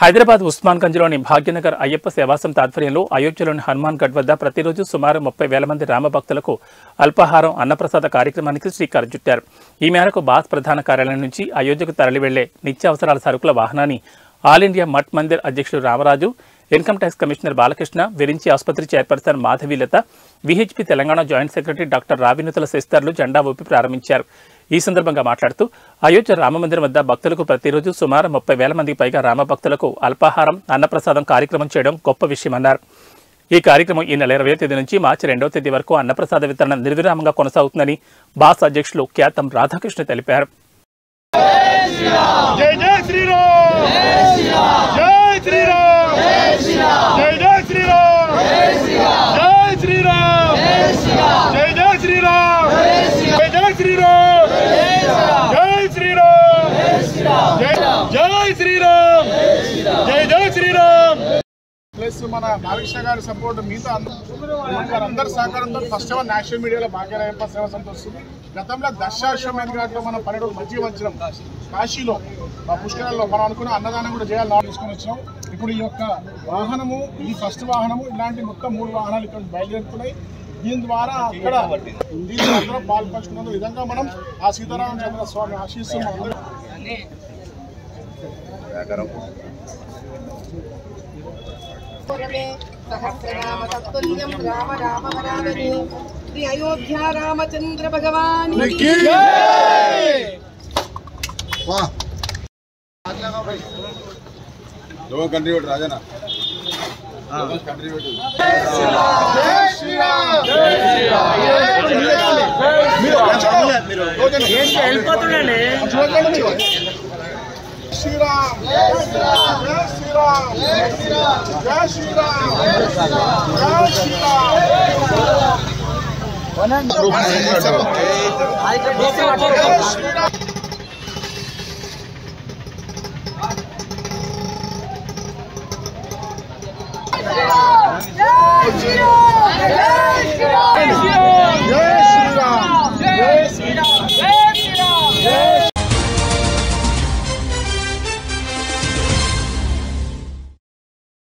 హైదరాబాద్ ఉస్మాన్ గంజ్లోని భాగ్యనగర్ అయ్యప్ప సేవాసం ఆధ్వర్యంలో అయోధ్యలోని హనుమాన్ గఢ్ వద్ద ప్రతిరోజు సుమారు ముప్పై వేల మంది రామభక్తులకు అల్పాహారం అన్నప్రసాద కార్యక్రమానికి శ్రీకారం చుట్టారు. ఈ మేరకు బాస్ ప్రధాన కార్యాలయం నుంచి అయోధ్యకు తరలివెళ్ళే నిత్యావసరాల సరుకుల వాహనాన్ని ఆల్ ఇండియా మఠ్ మందిర్ అధ్యక్షుడు Ramaraju income tax commissioner Balakrishna Virinchi ఆసుపత్రి chairperson Madhavilatha VHP Telangana joint secretary doctor Ravinuthula Sistarlu జెండా ఊపి ప్రారంభించారు. ఈ సందర్భంగా మాట్లాడుతూ అయోధ్య రామమందిరం వద్ద భక్తులకు ప్రతిరోజు సుమారు ముప్పై వేల మందికి పైగా రామభక్తులకు అల్పాహారం అన్నప్రసాదం కార్యక్రమం చేయడం గొప్ప విషయమన్నారు. ఈ కార్యక్రమం ఈ నెల ఇరవై తేదీ నుంచి మార్చి రెండవ తేదీ వరకు అన్నప్రసాద వితరణ నిర్విరామంగా కొనసాగుతుందని బాస్ అధ్యక్షులు ఖ్యాతం రాధాకృష్ణ తెలిపారు. శ్రీరామ్ జై శ్రీరామ్ జై జై శ్రీరామ్ జై శ్రీరామ్ జై జై శ్రీరామ్ జై జై శ్రీరామ్ జై శ్రీరామ్ జై జై శ్రీరామ్! జై జై శ్రీరామ్! ప్లస్ మన బాలకృష్ణ గారి సపోర్ట్ మిగతా అందరూ అందరి సహకారంతో ఫస్ట్ ఆఫ్ ఆల్ నేషనల్ మీడియాలో భాగ్యరాయప్ప సేవ సంస్థ గతంలో దశాశ్వమేధ ఘాట్లో మనం పన్నెండు మధ్య వచ్చినాం కాశీలో మా పుష్కరాల్లో మనం అనుకున్న అన్నదానం కూడా చేయాలని ఆర్డర్ తీసుకొని వచ్చినాం. ఇప్పుడు ఈ యొక్క వాహనము ఇది ఫస్ట్ వాహనము ఇలాంటి మొత్తం మూడు వాహనాలు ఇక్కడ బయలుదేరుతున్నాయి. దీని ద్వారా అక్కడ దీని అందరం పాల్పంచుకున్న విధంగా మనం ఆ సీతారామచంద్ర స్వామి ఆశీస్సు क्या करो सहस्रनामतत्तुल्यं राजा ना। हाँ। हेल्प श्री राम जय श्री राम जय श्री राम जय श्री राम जय श्री राम जय श्री राम जय श्री राम वनन रूप जय श्री राम Tira!